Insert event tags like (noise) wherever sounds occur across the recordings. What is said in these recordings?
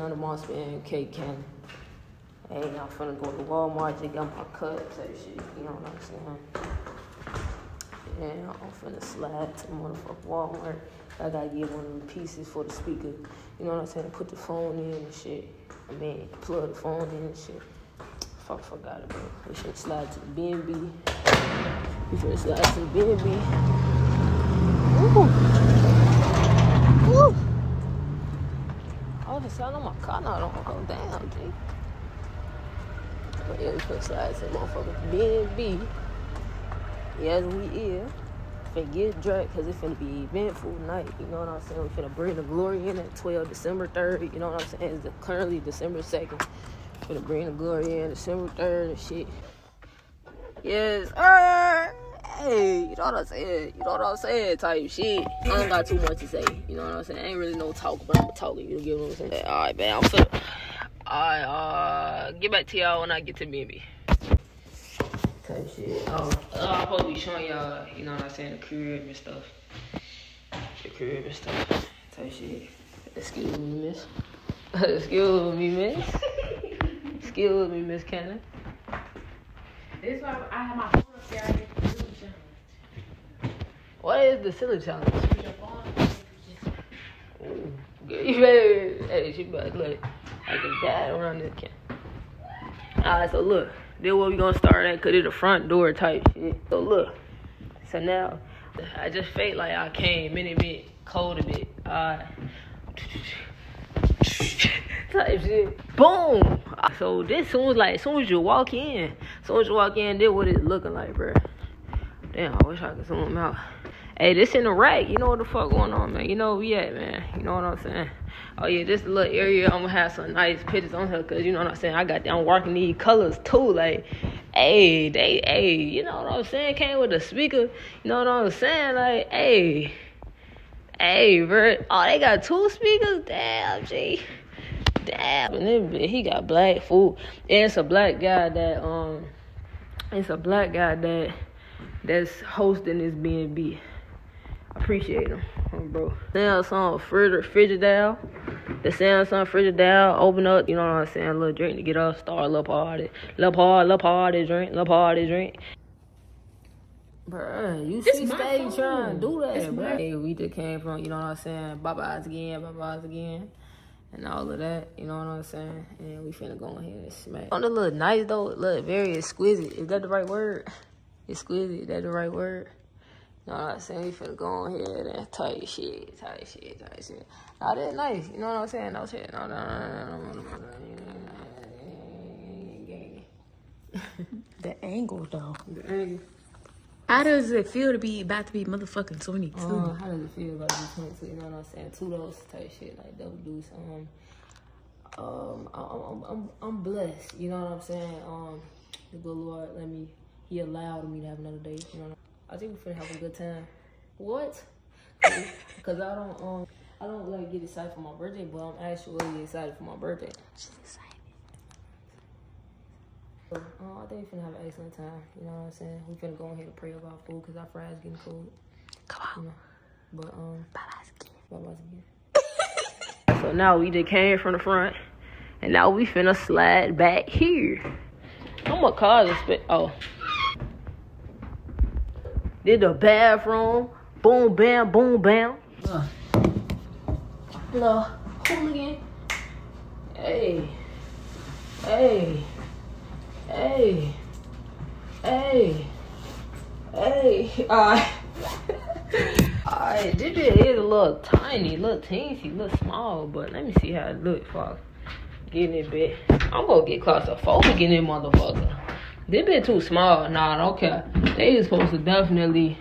under my spin, cake candy. Hey, I'm finna go to Walmart to get my cut type shit. You know what I'm saying? Yeah, I'm finna slide to motherfucking Walmart. I gotta get one of the pieces for the speaker. You know what I'm saying? Put the phone in and shit. I mean, plug the phone in and shit. Fuck, forgot it, bro. We should slide to the B&B. We should slide to the B&B. Ooh. All sound on my car now don't go down, G. But yeah, we finna slide to the motherfucking B&B. Yes, we is. Finna get drunk because it's finna be eventful night. You know what I'm saying? We finna bring the glory in at 12 December 3rd. You know what I'm saying? It's currently December 2nd. Finna bring the glory in December 3rd and shit. Yes, sir. Hey, you know what I'm saying? You know what I'm saying? Type shit. I don't got too much to say. You know what I'm saying? Ain't really no talk, but I'm talking. You get what I'm saying? All right, man. I'm. All right, uh, get back to y'all when I get to BB type shit. Uh, I'm supposed to be showing y'all, you know what I'm saying, the crib and stuff. The crib and stuff. Type shit. Excuse me, miss. (laughs) Excuse me, miss. Excuse me, Miss Cannon. This is why I have my phone up there. I get the silly challenge. What is the silly challenge? Ooh, (laughs) you better, hey, she better look like a dad around this can. Alright, so look, then what we gonna start at, cause it's a front door type shit. So look, so now, I just felt like I came in a bit cold a bit. Alright. (laughs) type shit. Boom! So this soon as like, soon as you walk in, soon as you walk in, this what it looking like, bruh. Damn, I wish I could zoom out. Hey, this in the rack. You know what the fuck going on, man. You know we at, man. You know what I'm saying? Oh yeah, this little area I'm gonna have some nice pictures on here, cause you know what I'm saying. I got I'm working these colors too, like, hey, they, hey, you know what I'm saying. Came with a speaker, you know what I'm saying, like, hey, hey, bro. Oh, they got two speakers. Damn, G. Damn, and then he got black food. And it's a black guy that um, it's a black guy that that's hosting this B and B. Appreciate him, um, bro. Samsung Frig- Frigidaire. The Samsung Frigidaire. Open up, you know what I'm saying? A little drink to get us started. Little party. Little party, little party drink. Little party drink. Bruh, you This see, my stay phone. trying to do that, It's bruh. my- Hey, we just came from, you know what I'm saying? Bye byes again, bye byes again. And all of that, you know what I'm saying? And we finna go in here and smack. On the look nice though, look very exquisite. Is that the right word? Exquisite, that the right word? You know what I'm saying? We finna go on here and tight shit, tight shit, tight shit. Now that nice, you know what I'm saying? No shit, no, no, no, no, no, The angle, though. no. How does it feel to be about to be motherfucking 22? Uh, how does it feel about to be 22? You know what I'm saying? Two those type shit, like double deuce. Um, um, I'm, I'm, I'm blessed. You know what I'm saying? Um, the good Lord let me. He allowed me to have another day. You know, I think we're finna have a good time. What? (laughs) Because I don't um, I don't like get excited for my birthday, but I'm actually excited for my birthday. So, uh, I think we're finna have an excellent time. You know what I'm saying? We finna go in here to pray about food because our fries getting cold. Come on. You know, but um. Bye-bye again. Again. so now we just came from the front, and now we finna slide back here. Cars is spit? Oh, did the bathroom? Boom, bam, boom, bam. Uh, The hooligan. Hey, hey, hey, hey, hey. (laughs) Alright. Alright, this bit is a little tiny, little teensy, little small, but let me see how it look for getting it bit. I'm gonna get claustrophobic in this motherfucker. This been too small. Nah, I don't care. They is supposed to definitely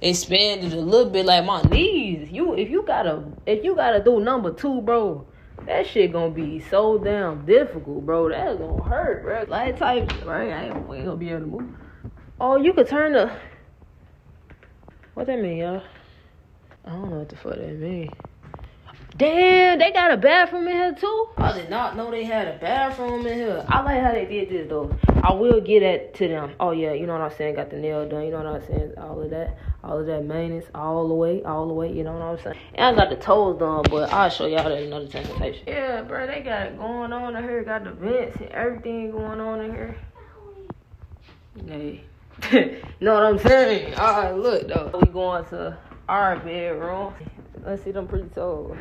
expand it a little bit like my knees. You if you gotta if you gotta do number two, bro, that shit gonna be so damn difficult, bro. That's gonna hurt, bro. Light type, right? I ain't, ain't gonna be able to move. Oh, you could turn the what that mean, y'all? I don't know what the fuck that mean. Damn, they got a bathroom in here too. I did not know they had a bathroom in here. I like how they did this though. I will get that to them. Oh yeah, you know what I'm saying? Got the nail done. You know what I'm saying? All of that, all of that maintenance, all the way, all the way. You know what I'm saying? And I got the toes done, but I'll show y'all that another time. Yeah, bro, they got it going on in here. Got the vents and everything going on in here. Hey, (laughs) know what I'm saying? All right, look though, we going to our bedroom. Let's see them pretty toes.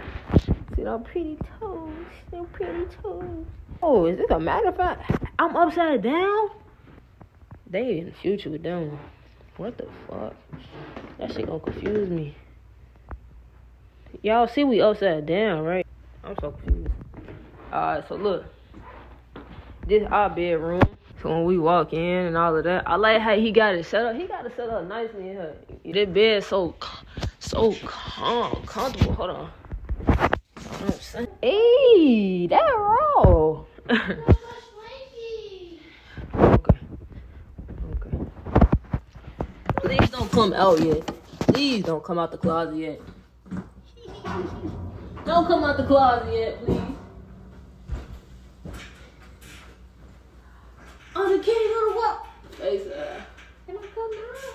See them pretty toes. See Them pretty toes. Oh, is this a matter of fact? I'm upside down? They in the future with them. What the fuck? That shit gonna confuse me. Y'all see we upside down, right? I'm so confused. Alright, so look. This our bedroom. So when we walk in and all of that, I like how he got it set up. He got it set up nicely in here. This bed so so calm, comfortable. Hold on. Hey, that raw. okay. Okay. Please don't come out yet. Please don't come out the closet yet. Don't come out the closet yet, please. Oh, the kitty gonna walk. Face uh, Can I come out?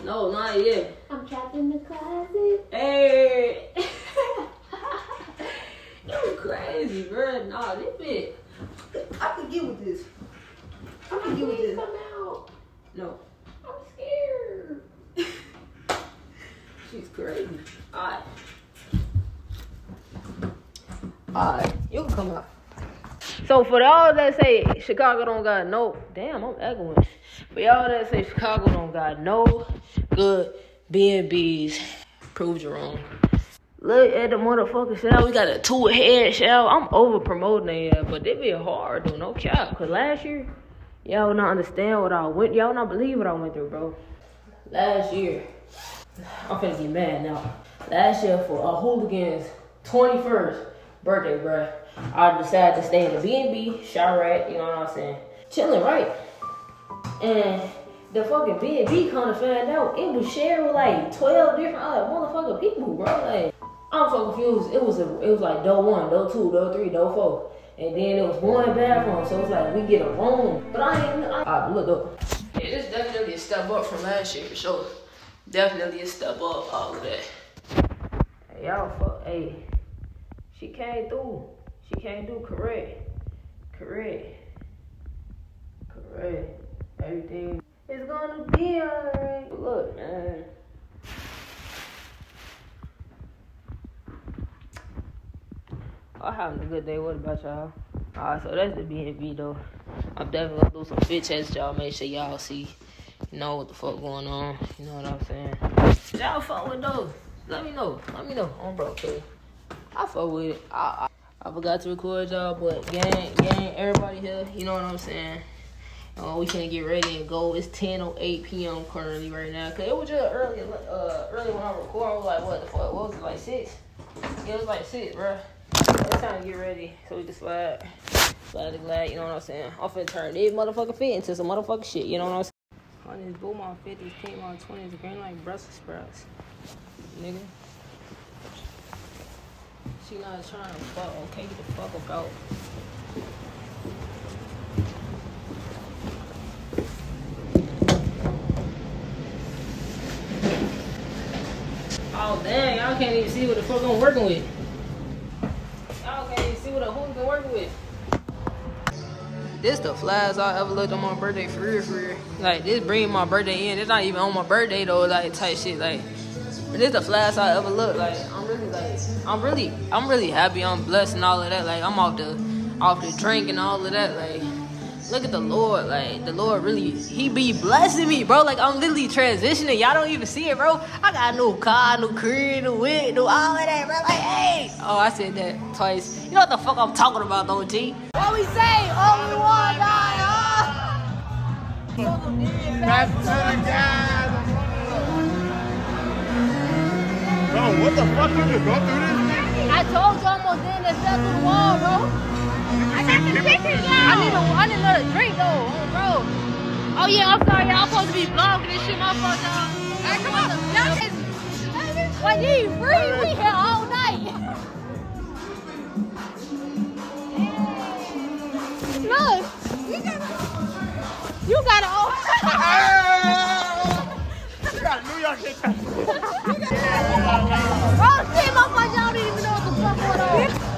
No, not yet. I'm trapped in the closet. Hey. (laughs) you crazy, bro. Nah, this bit. I could get with this. I could get with this. come out. No. I'm scared. (laughs) She's crazy. Alright. Alright, you can come out. So for y'all that say Chicago don't got no damn, I'm echoing. For y'all that say Chicago don't got no good B&Bs, proved you wrong. Look at the motherfucking shower. We got a two head shower. I'm over promoting it, but they be hard though, no cap. Cause last year, y'all not understand what I went. Y'all not believe what I went through, bro. Last year, I'm finna get mad now. Last year for a hooligan's 21st birthday, bruh, I decided to stay in the B&B, shower at, you know what I'm saying? Chilling, right? And the fucking B&B kind of found out it was shared with like 12 different other motherfucking people, bro. Like, I'm so confused. It was a, it was like door one, door two, door three, door four. And then it was one bathroom, so it's like we get a room. But I ain't, I, I look up. Yeah, this definitely a step up from last year, for sure. Definitely a step up, all of that. Hey, y'all, fuck, hey, she came through. She came through correct. Correct. Correct. Everything is gonna be alright. Look, man. I'm having a good day. What about y'all? Alright, so that's the B&B though. I'm definitely gonna do some fit checks, y'all. Make sure y'all see, you know what the fuck going on. You know what I'm saying? Y'all fuck with those. Let me know. Let me know. I'm broke too. I fuck with it. I, I I forgot to record y'all, but gang, gang, everybody here. You know what I'm saying? Uh, we can't get ready and go. It's 10:08 p.m. currently right now. Cause it was just early, uh, early when I record. I was like, what the fuck? What was it like six? It was like six, bruh. It's time to get ready so we can slide, slide the glad. You know what I'm saying? I'm finna turn this motherfucker fit into some motherfucking shit. You know what I'm saying? On this boom on 50s, came on 20s, green like Brussels sprouts, nigga. She not trying to fuck. Okay, get the fuck about. Oh dang, y'all can't even see what the fuck I'm working with. Y'all can't even see what a hooligan working with. This the flies I ever looked on my birthday for real, for real. Like this bringing my birthday in. It's not even on my birthday though, like type shit. Like this the flies I ever looked. Like I'm really like I'm really I'm really happy. I'm blessed and all of that. Like I'm off the off the drink and all of that. Like look at the Lord. Like the Lord really He be blessing me, bro. Like I'm literally transitioning. Y'all don't even see it, bro. I got a new car, new crib, new whip, new all of that, bro. Like hey. Oh, I said that twice. You know what the fuck I'm talking about, though, G. What we say? Only one night, huh? Back to the guys. Bro, what the fuck you just go through this? I told you I'm almost fell through the wall, bro. I got the pictures. I need, another drink though. Oh, bro. Oh yeah, I'm sorry. Y'all supposed to be vlogging this shit, my fault, y'all. All right, come on. Y'all just. What you free? We here all night. Look. You got a. You got a. Oh. (laughs) you got New York oh shit, my fault. Y'all didn't even know what the fuck going on.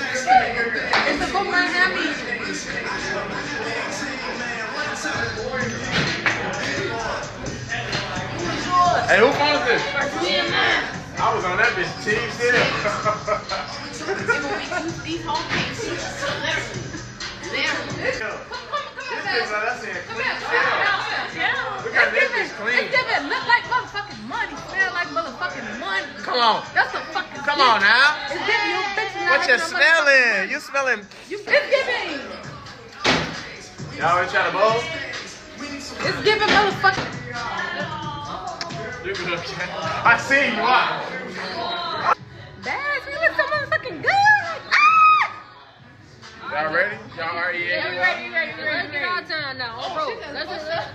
Hey, who phone is this? I was on that bitch team still. These whole things, literally. Literally. This bitch that's Come clean still. Look at this bitch clean. It's different. Look like motherfucking money. Smell like motherfucking money. Come on. That's a fucking. Come on now. It's different. You bitch What you smelling? You smelling? You, it's giving. Y'all already trying to bowl? It's giving motherfucking. You good? I see you. Wow. Dash, we look so motherfucking good. Ah! Y'all ready? Y'all already in? Yeah, we ready, we ready, we ready. Let's get our time now. Oh, bro. Let's just, let's,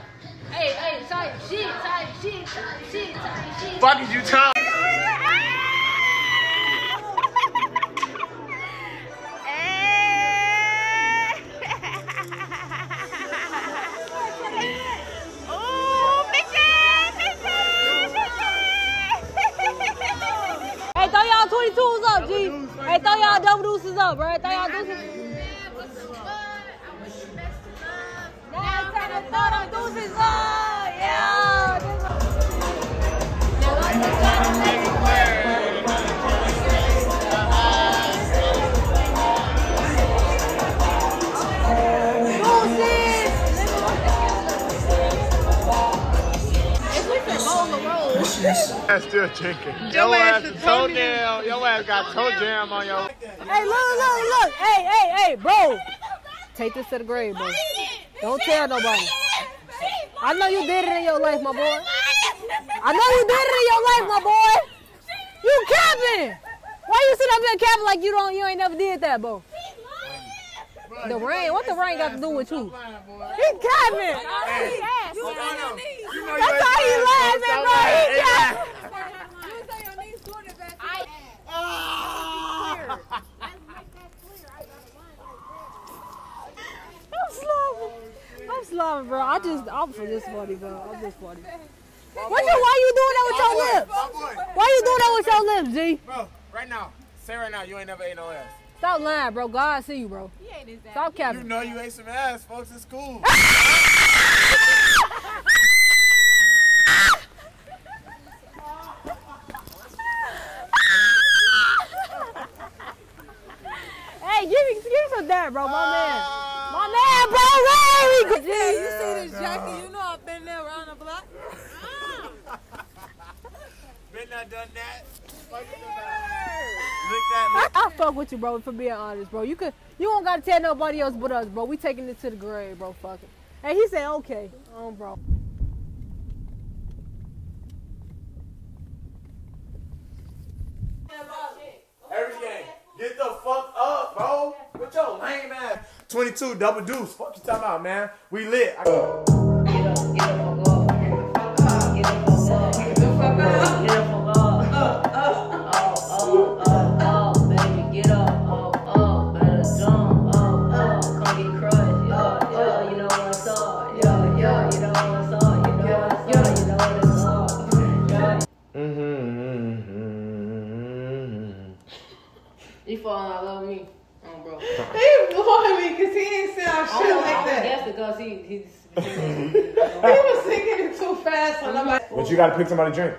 hey, hey, type shit, type shit, type shit, type shit. Fuck is you talking? Double deuces up, bro. Throw y'all deuces. Now it's time to throw them deuces up. Yeah. That's still chicken. Your ass is toenail. Your ass got toe jam on your. Hey, look, look, look. Hey, hey, hey, bro. Take this to the grave, bro. Don't tell nobody. I know you did it in your life, my boy. I know you did it in your life, my boy. You capping. Why you sitting up there capping like you don't, you ain't never did that, bro? The rain, what the rain got to do with you? He capping. That's how he laughing, bro. He capping. I'm slobbing. I'm slobbing, bro. I just, I'm for this funny, bro. I'm just funny. What you, why you doing that with your lips? My boy. Why you doing that with your lips, G? Bro, right now. Say right now, you ain't never ate no ass. Stop lying, bro. God see you, bro. Stop You know you ate some ass, folks. It's cool. (laughs) Hey, give me, give me some that, bro. My man. My man, bro. Ray. Yeah, you see this jacket, you know I've been there around the block. Been there, done that. Fucking done that. Lick. I, I fuck with you, bro. For being honest, bro. You could, you don't gotta tell nobody else but us, bro. We taking it to the grave, bro. Fuck it. Hey, he said okay. Oh, bro. Every game. Get the fuck up, bro. What your lame ass? 22 double deuce. Fuck you talking about, man? We lit. I- You He wanted me because he didn't sound shit I like that. guess because he, he's. (laughs) He was singing it too fast and I'm But you gotta pick somebody to drink.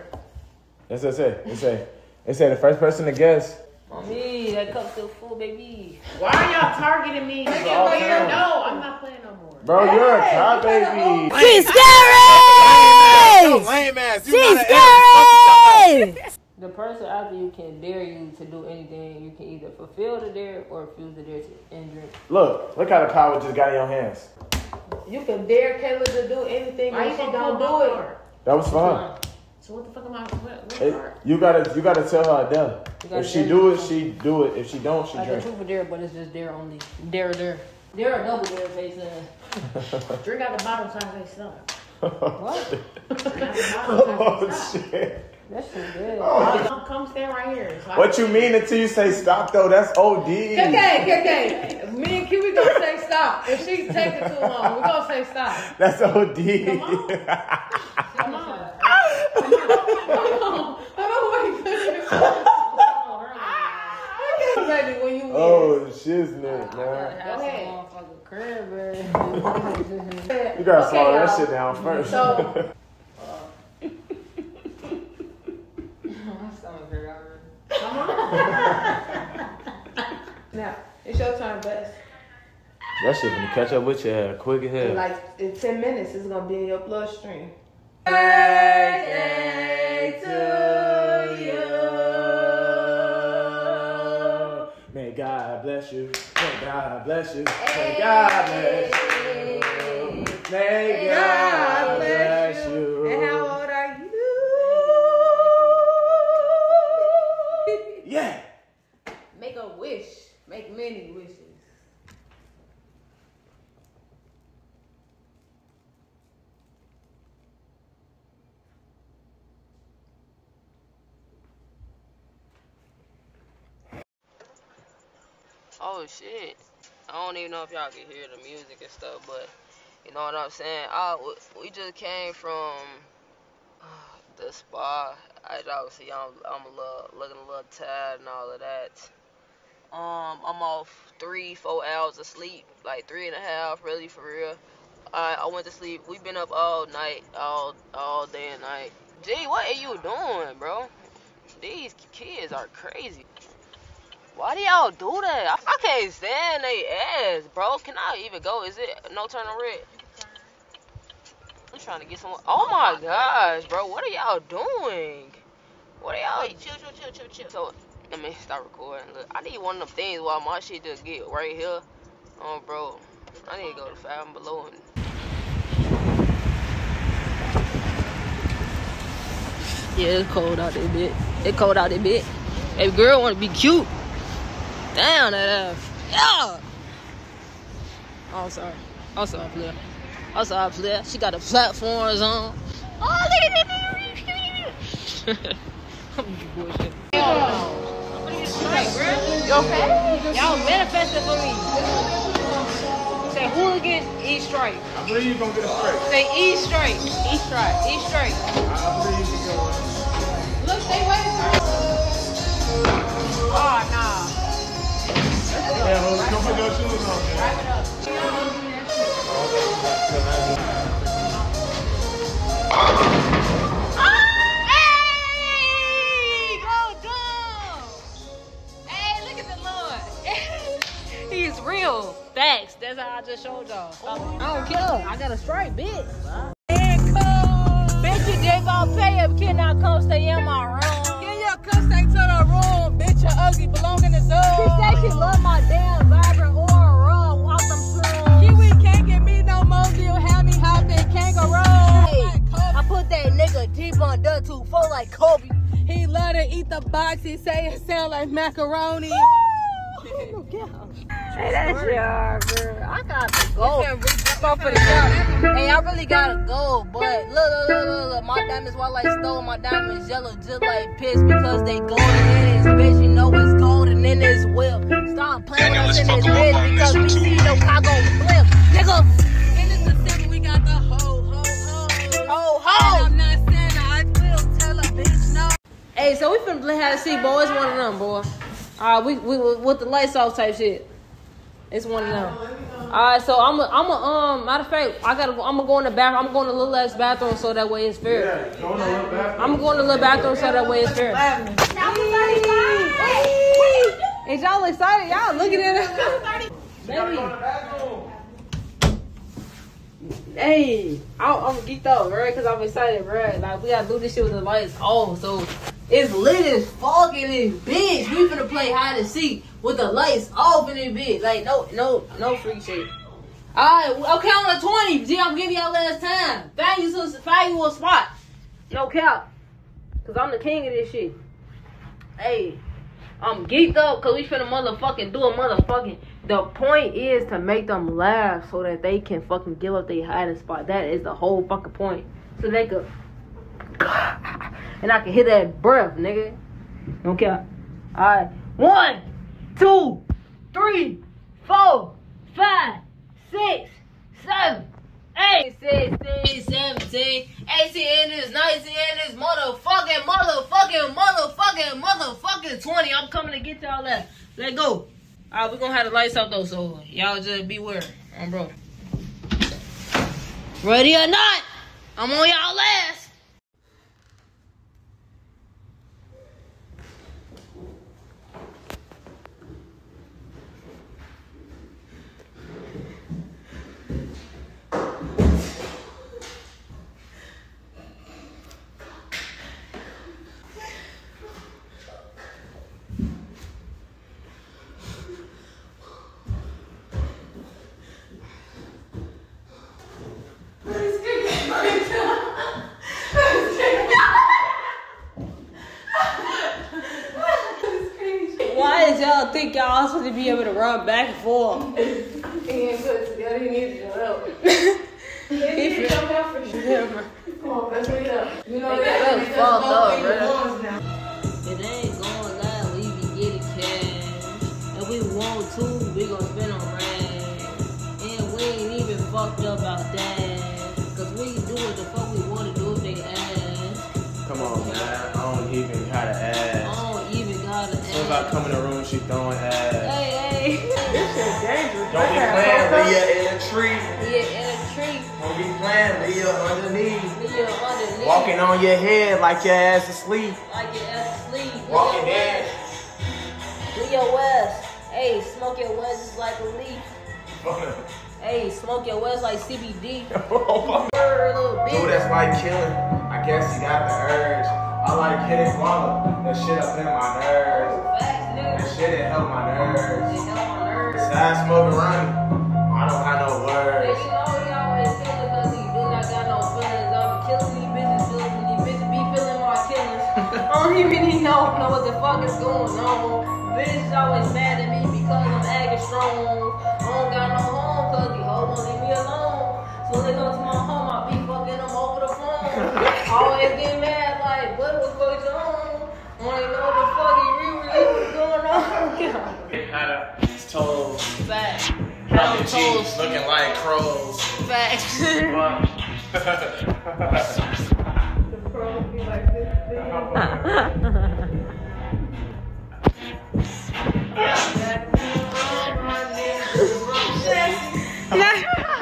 That's what it say. It say. It say the first person to guess. Mommy, that cup's still full, baby. Why are y'all targeting me? Make it clear. No, I'm not playing no more. Bro, you're a cry baby. She's scary! Lame ass. You She's ass. Fuck you talking about? scary! The person after you can dare you to do anything. You can either fulfill the dare or refuse the dare to injure. Look, look how the power just got in your hands. You can dare Kayla to do anything, Why but she don't do it. card? That was fun. So what the fuck am I? What, what It- you gotta, you gotta tell her Adele. You gotta If she do it, she do it. If she don't, she Like a drink. truth or dare, but it's just dare only. Dare or dare. Dare or double dare face in. (laughs) Drink out the bottle so I say stop. (laughs) What? Drink out the bottle so I oh say stop. shit. That's too good. Come, come stand right here. So What you mean until you say stop though? That's OD. Okay, okay. Me and Kiwi gonna say stop. If she's taking too long, we gonna say stop. That's OD. Come on. Come on. Oh my goodness. Baby, when you win. oh shiznit, I gotta man. have Go ahead. motherfucking. You gotta Okay, swallow that shit down first. So- My stomach hurt already. Come on. Now, it's your turn, best. that shit gonna catch up with your head quick as hell. like in 10 minutes, it's gonna be in your bloodstream. Birthday to you. May God bless you. May God bless you. May God bless you. Know if y'all can hear the music and stuff, but you know what I'm saying? I, we- just came from (sighs) the spa. As y'all see, I'm, I'm a little, looking a little tired and all of that. Um, I'm off three, four hours of sleep, like three and a half, really for real. I, I went to sleep. We've been up all night, all all day and night. Gee, what are you doing, bro? These kids are crazy. Why do y'all do that? I, I can't stand they ass, bro. Can I even go? Is it no turn on red? I'm trying to get someone. Oh my gosh, bro. What are y'all doing? What are y'all? Wait, chill, chill, chill, chill, chill. So let me start recording. Look, I need one of them things while my shit just get right here. Oh, bro. I need to go to five and below and. Yeah, it's cold out there, bit. It cold out there, bit. Baby girl want to be cute. Damn that ass. Yeah. Oh, I'm sorry. I'm sorry, player. I'm sorry, player. She got the platforms on. Oh, look at that. I'm bullshit. (laughs) You okay? Y'all manifested for me. Say hooligan, E strike. I believe you're gonna get a strike. Say E strike. E strike. E strike. I believe you gonna Look, they waiting for Oh, nah. (laughs) Yeah, on, man. Hey! Look at the Lord. real. Facts. That's how I just showed y'all. I don't care. I got a strike, bitch. Bitch, you did go pay if kid not come stay in my room. Get your to the room, bitch. You ugly, belong in the zoo. She said she love my damn vibrant aura. Walk them shrooms. Kiwi can't get me no more. You have me hopping kangaroo. Hey, I put that nigga deep on the two four like Kobe. He love to eat the box. He say it sound like macaroni. (laughs) Hey, that's your girl. I got to go. Go for the shot. Hey, I really gotta go, but look, look, look, look, look. My diamonds white like stone. My diamonds yellow just like piss because they golden in this bitch. You know it's golden in this whip. Stop playing with us in this bitch because we see no cock on flip. Nigga, In the Mississippi, we got the ho, ho, ho. ho, ho. I'm not Santa. I will tell a bitch no. Hey, so we finna play hide and seek, boy. It's one of them, boy. Alright, we, we with the lights off type shit. It's one of them. Alright, so I'm a, I'm a, um, matter of fact, I gotta go, I'm gonna go in the bathroom. I'm going to the little ass bathroom so that way it's fair. Yeah, go in the little bathroom. I'm going to the little bathroom so that way it's fair. Is y'all excited? Y'all looking at it? Gotta go in the bathroom. Hey, I'm, I'm geeked out, right? Cause I'm excited, right? Like we gotta do this shit with the lights off. So It's lit as fuck in this bitch. We finna play hide and seek with the lights off in this bitch. Like no, no, no freak shit. Alright, okay on the 20. G, I'm giving y'all last time. Find you, some- find you a spot. No cap. Cause I'm the king of this shit. Hey, I'm geeked up cause we finna motherfucking do a motherfucking. The point is to make them laugh so that they can fucking give up their hiding spot. That is the whole fucking point. So they could. And I can hear that breath, nigga. Don't care. Alright. One, two, three, four, five, six, seven, eight, sixteen, seventeen, eighteen, and this nineteen, and this motherfucking, motherfucking, motherfucking, motherfucking twenty. I'm coming to get y'all that. Let go. Alright, we gonna have the lights out though, so y'all just beware. Um, bro. Ready or not, I'm on y'all last. Why did y'all think y'all supposed to be able to run back and forth? He ain't good together. He needs your help. He needs your help for sure. Come on, let's meet up. You know that. got us we just fucked up, be bruh. the ones now. It ain't going live, we be getting cash. If we want to, we gon' spend on rags. And we ain't even fucked up about that. Cause we do what the fuck we wanna do if they ask. Come on, man. Gotta As soon as I ask. come in the room, she throwing ass. Hey, hey. This shit dangerous. Don't be I got playing, fucked up. Leah in a tree. Yeah, in a tree. Don't be playing, Leah underneath. Leah underneath. Walking on your head like your ass asleep. Like your ass asleep. Walking Leah dead. West. Leah West. Hey, smoke your West just like a leaf. (laughs) Hey, smoke your West like CBD. Her (laughs) oh, little bitch. Dude, that's like killing. I guess he got the urge. I like hitting guava. That shit up in my nerves. That shit it help my nerves. They help my nerves. Besides smoking running, I don't have no words. you know he always killing he do not got no feelings. I be killing these bitches feelings and these bitches be feeling my killings. I don't even know, know what the fuck is going on. Bitches always mad at me because I'm acting strong. I don't got no home cause these hoes won't leave me alone. So they go to my home, I be fucking them over the phone. (laughs) always get mad like, what was on? I don't know the fuck he really, really was going on. Had a his toes, Facts. dropping Toes. cheeks, looking like crows. Facts. (laughs) (laughs) The pros be like this.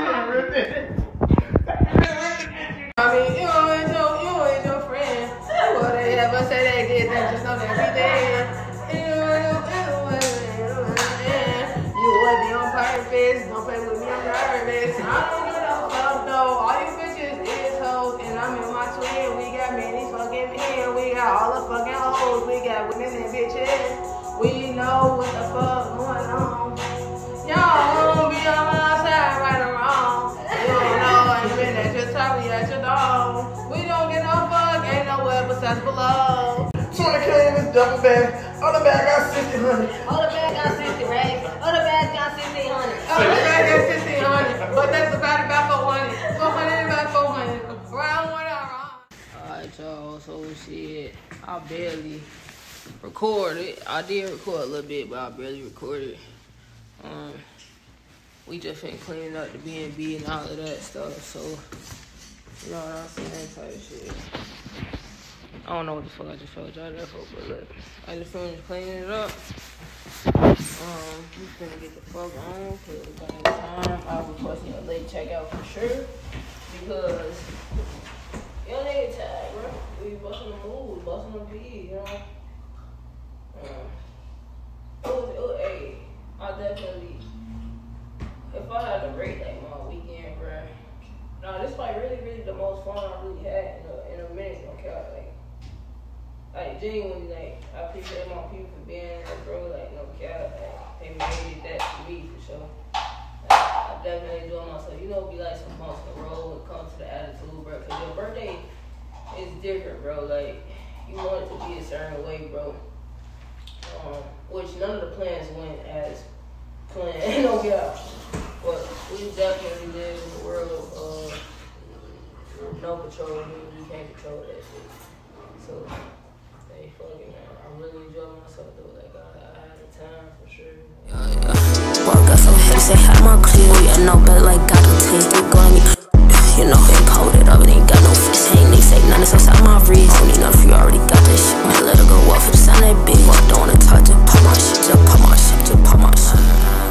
I (laughs) got women and bitches. We know what the fuck going on. Y'all won't be on my side, right or wrong. You don't know, I ain't been at your top, we at your dog. We don't get no fuck, ain't nowhere besides below. 20 K in this double bag. On the bag, I got 60 honey. All the bad got 60 rags. All the bad got 1600. Oh, the bag is 1500 but that's about about 400. 400 about 400. Round one out, Alright, y'all. So, shit. I barely recorded. I did record a little bit, but I barely recorded. Um, we just been cleaning up the B&B and all of that stuff. So, you know what I'm saying? Type shit. I don't know what the fuck I just told y'all that for, but look. I just finished cleaning it up. Um, we finna get the fuck on, cause by the time I was requesting a late checkout for sure. Because Yo, nigga tag, bro. We busting the moves, busting the beat, you know. It was, hey, I definitely, if I had to rate like my weekend, bro. No, this like really, really the most fun I really had in a, in a minute. Okay, like, like genuinely, like I appreciate my people for being there, bro. Like no cap, like they made it that for me for sure. Like, I definitely enjoy myself. You know, be like some bumps in the road when to the attitude, bro. Cause your birthday is different, bro. Like you want it to be a certain way, bro. Which none of the plans went as planned. (laughs) no cap. But we definitely live in the world of uh, no control. We can't control that shit. So, hey, fuck it, man. I really enjoy myself though. Like I, I had a time for sure. Woke up so heavy, say had my clear. Yeah, no, but like got no taste. They going me. You know, imported up and ain't got chain, they say none is outside my wrist. Don't need none you already got this shit. Man, let her go off the sun, that bitch. Walk, don't wanna touch it. Pop my shit, just pop my shit, just pop my shit.